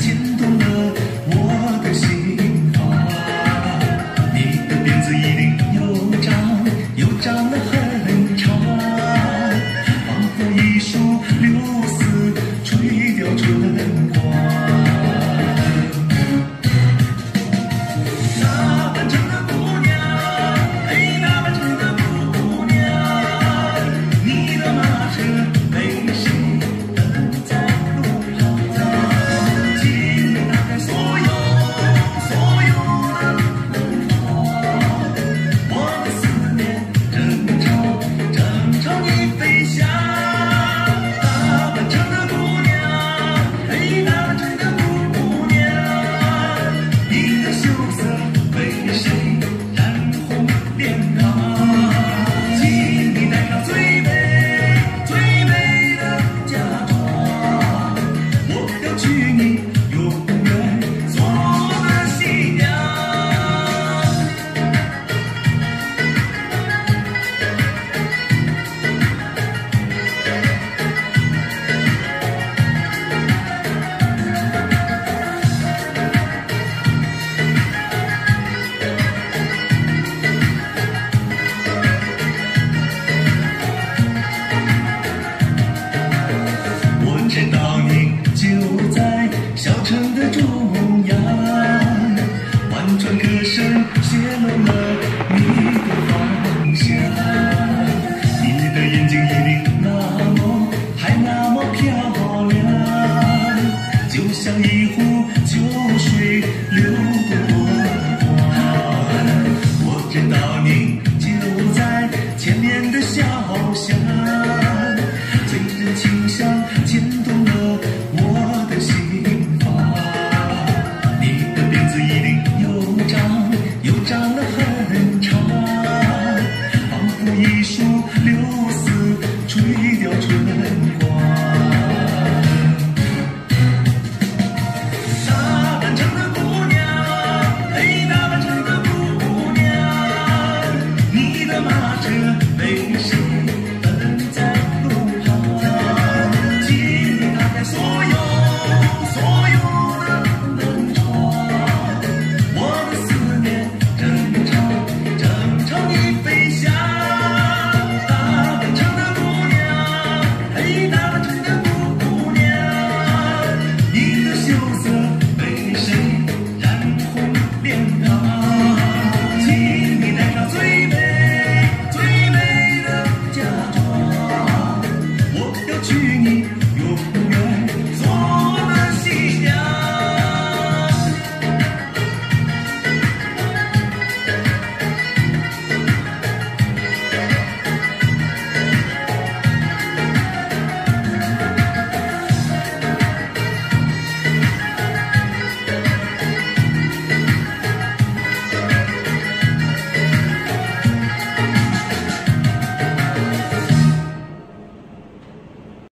Chính. 中央婉转歌声写满张。